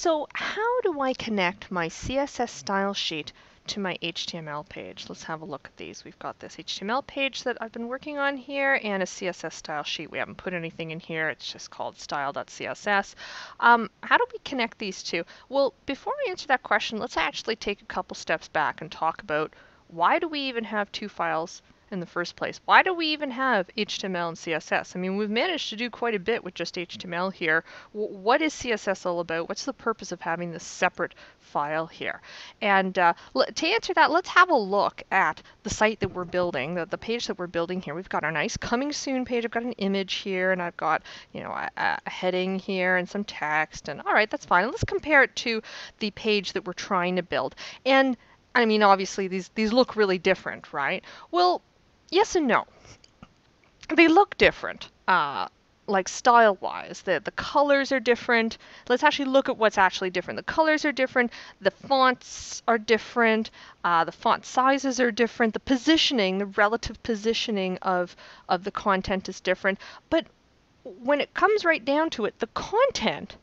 So how do I connect my CSS style sheet to my HTML page. Let's have a look at these. We've got this HTML page that I've been working on here and a CSS style sheet. We haven't put anything in here. It's just called style.css. Um, how do we connect these two? Well, before I answer that question, let's actually take a couple steps back and talk about why do we even have two files in the first place? Why do we even have HTML and CSS? I mean, we've managed to do quite a bit with just HTML here. W what is CSS all about? What's the purpose of having this separate file here? And uh, to answer that, let's have a look at the site that we're building, the, the page that we're building here. We've got our nice coming soon page. I've got an image here, and I've got you know a, a heading here and some text. And all right, that's fine. Let's compare it to the page that we're trying to build. And I mean, obviously, these, these look really different, right? Well, yes and no. They look different, uh, like style-wise. The, the colors are different. Let's actually look at what's actually different. The colors are different. The fonts are different. Uh, the font sizes are different. The positioning, the relative positioning of, of the content is different. But when it comes right down to it, the content,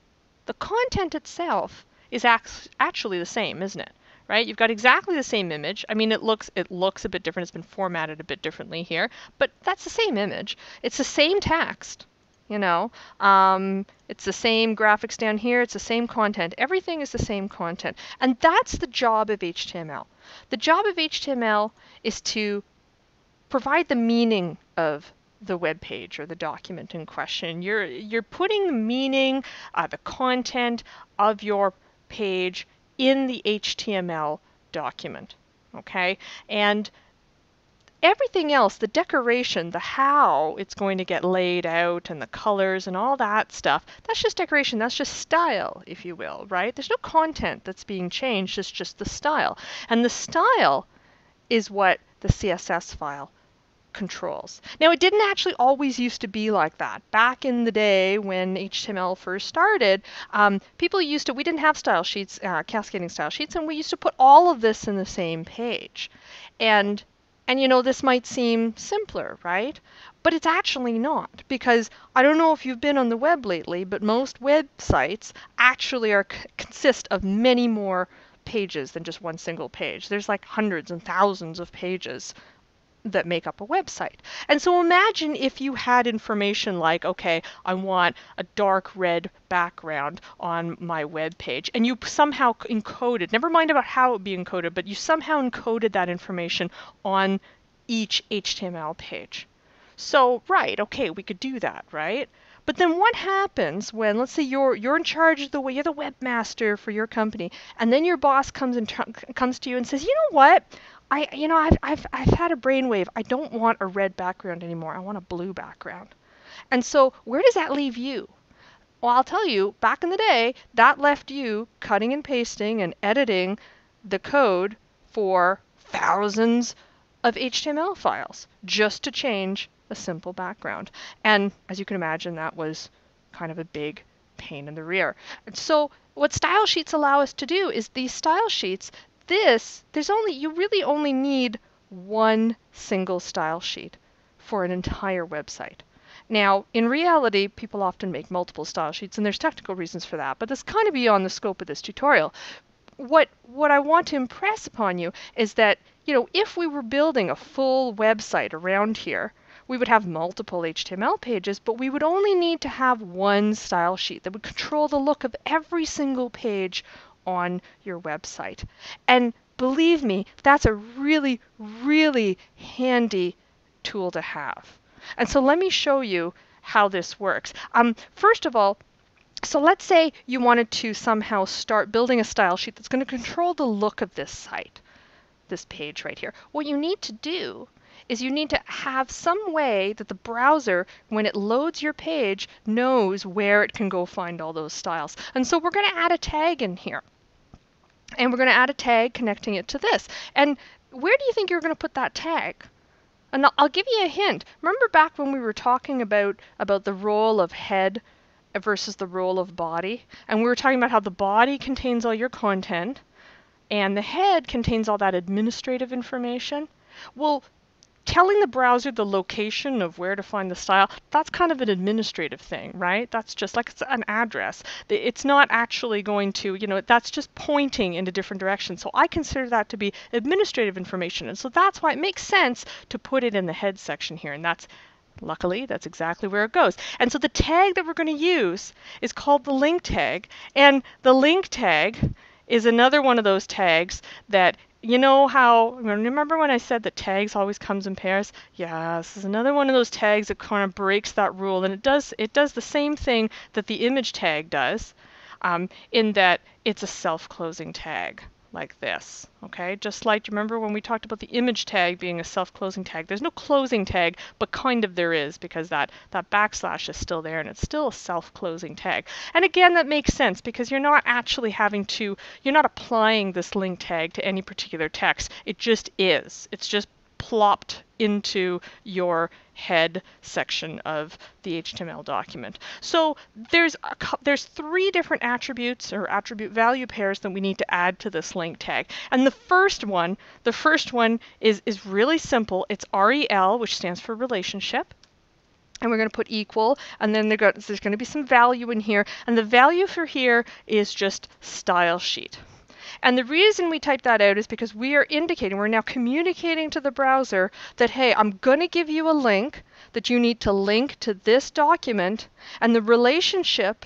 the content itself is actually the same, isn't it? Right? You've got exactly the same image. I mean, it looks it looks a bit different. It's been formatted a bit differently here, but that's the same image. It's the same text. You know, um, it's the same graphics down here. It's the same content. Everything is the same content, and that's the job of HTML. The job of HTML is to provide the meaning of the web page or the document in question. You're you're putting the meaning, uh, the content of your page in the HTML document. Okay? And everything else, the decoration, the how it's going to get laid out and the colors and all that stuff, that's just decoration. That's just style, if you will, right? There's no content that's being changed. It's just the style. And the style is what the CSS file controls. Now, it didn't actually always used to be like that. Back in the day when HTML first started, um, people used to, we didn't have style sheets, uh, cascading style sheets, and we used to put all of this in the same page. And, and you know, this might seem simpler, right? But it's actually not, because I don't know if you've been on the web lately, but most websites actually are consist of many more pages than just one single page. There's like hundreds and thousands of pages that make up a website. And so imagine if you had information like, okay, I want a dark red background on my web page, and you somehow encoded, never mind about how it would be encoded, but you somehow encoded that information on each HTML page. So, right, okay, we could do that, right? But then what happens when, let's say you're you're in charge of the way you're the webmaster for your company, and then your boss comes and comes to you and says, you know what? I, you know, I've, I've, I've had a brainwave. I don't want a red background anymore. I want a blue background. And so where does that leave you? Well, I'll tell you, back in the day, that left you cutting and pasting and editing the code for thousands of HTML files just to change a simple background. And as you can imagine, that was kind of a big pain in the rear. And so what style sheets allow us to do is these style sheets, this, there's only, you really only need one single style sheet for an entire website. Now, in reality, people often make multiple style sheets, and there's technical reasons for that, but that's kind of beyond the scope of this tutorial. What, what I want to impress upon you is that, you know, if we were building a full website around here, we would have multiple HTML pages, but we would only need to have one style sheet that would control the look of every single page on your website. And believe me, that's a really, really handy tool to have. And so let me show you how this works. Um, first of all, so let's say you wanted to somehow start building a style sheet that's going to control the look of this site, this page right here. What you need to do is you need to have some way that the browser, when it loads your page, knows where it can go find all those styles. And so we're going to add a tag in here. And we're going to add a tag connecting it to this. And where do you think you're going to put that tag? And I'll give you a hint. Remember back when we were talking about, about the role of head versus the role of body? And we were talking about how the body contains all your content and the head contains all that administrative information. Well, telling the browser the location of where to find the style, that's kind of an administrative thing, right? That's just like it's an address. It's not actually going to, you know, that's just pointing in a different direction. So I consider that to be administrative information. And so that's why it makes sense to put it in the head section here. And that's Luckily, that's exactly where it goes. And so the tag that we're going to use is called the link tag. And the link tag is another one of those tags that you know how remember when I said that tags always comes in pairs? Yeah, this is another one of those tags that kind of breaks that rule, and it does it does the same thing that the image tag does, um, in that it's a self-closing tag like this, okay? Just like, remember when we talked about the image tag being a self-closing tag? There's no closing tag, but kind of there is because that, that backslash is still there and it's still a self-closing tag. And again, that makes sense because you're not actually having to, you're not applying this link tag to any particular text. It just is. It's just plopped into your head section of the HTML document. So there's a, there's three different attributes or attribute value pairs that we need to add to this link tag. And the first one, the first one is is really simple. It's REL, which stands for relationship. And we're going to put equal, and then there's going to be some value in here. And the value for here is just style sheet. And the reason we type that out is because we are indicating, we're now communicating to the browser that, hey, I'm going to give you a link that you need to link to this document, and the relationship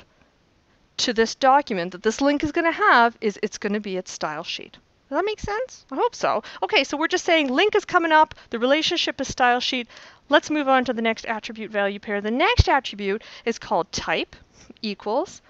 to this document that this link is going to have is it's going to be its style sheet. Does that make sense? I hope so. Okay, so we're just saying link is coming up, the relationship is style sheet. Let's move on to the next attribute value pair. The next attribute is called type equals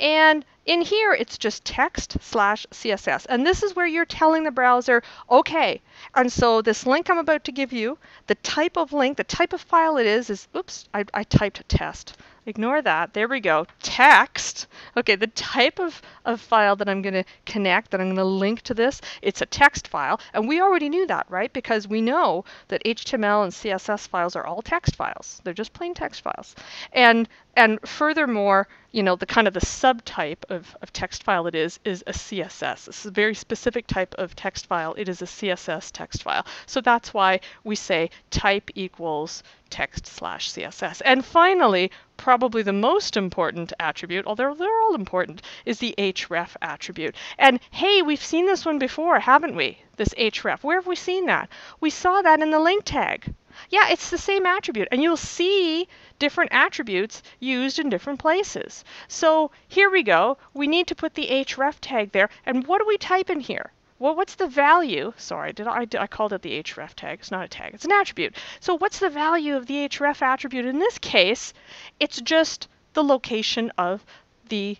and in here, it's just text slash CSS. And this is where you're telling the browser, okay, and so this link I'm about to give you, the type of link, the type of file it is, is, oops, I, I typed test. Ignore that. There we go. Text. Okay, the type of, of file that I'm going to connect, that I'm going to link to this, it's a text file. And we already knew that, right? Because we know that HTML and CSS files are all text files. They're just plain text files. And and furthermore, you know, the kind of the subtype of, of text file it is, is a CSS. This is a very specific type of text file. It is a CSS text file. So that's why we say type equals text slash CSS. And finally, probably the most important attribute, although they're all important, is the href attribute. And hey, we've seen this one before, haven't we? This href. Where have we seen that? We saw that in the link tag. Yeah, it's the same attribute. And you'll see different attributes used in different places. So here we go. We need to put the href tag there. And what do we type in here? Well, what's the value? Sorry, did I, I called it the href tag. It's not a tag, it's an attribute. So what's the value of the href attribute? In this case, it's just the location of the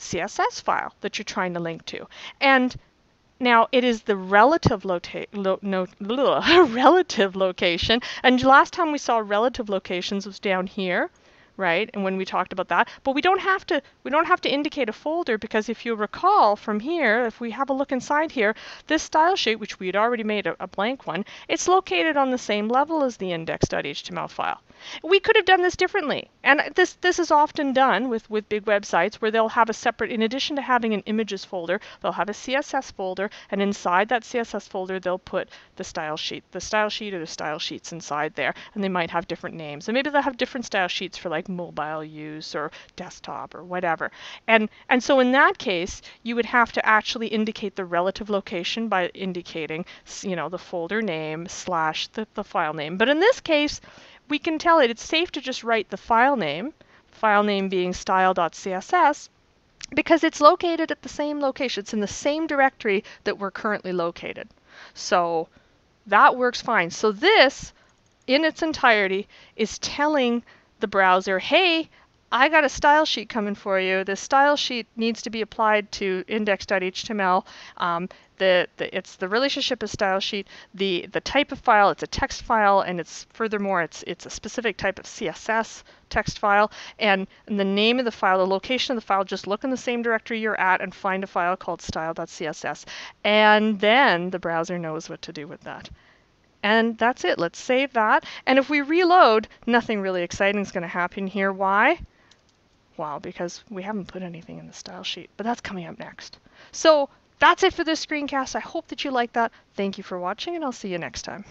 CSS file that you're trying to link to. And now it is the relative, lo no, relative location. And last time we saw relative locations was down here right? And when we talked about that, but we don't have to we don't have to indicate a folder because if you recall from here, if we have a look inside here, this style sheet, which we had already made a, a blank one, it's located on the same level as the index.html file. We could have done this differently. And this this is often done with, with big websites where they'll have a separate, in addition to having an images folder, they'll have a CSS folder, and inside that CSS folder they'll put the style sheet, the style sheet or the style sheets inside there, and they might have different names. And maybe they'll have different style sheets for like mobile use or desktop or whatever. And and so in that case, you would have to actually indicate the relative location by indicating, you know, the folder name slash the, the file name. But in this case, we can tell it it's safe to just write the file name, file name being style.css, because it's located at the same location. It's in the same directory that we're currently located. So that works fine. So this, in its entirety, is telling the browser, hey, I got a style sheet coming for you. This style sheet needs to be applied to index.html. Um, the, the, it's the relationship of style sheet. The the type of file, it's a text file, and it's furthermore it's it's a specific type of CSS text file. And, and the name of the file, the location of the file, just look in the same directory you're at and find a file called style.css. And then the browser knows what to do with that. And that's it. Let's save that. And if we reload, nothing really exciting is going to happen here. Why? While because we haven't put anything in the style sheet, but that's coming up next. So that's it for this screencast. I hope that you like that. Thank you for watching, and I'll see you next time.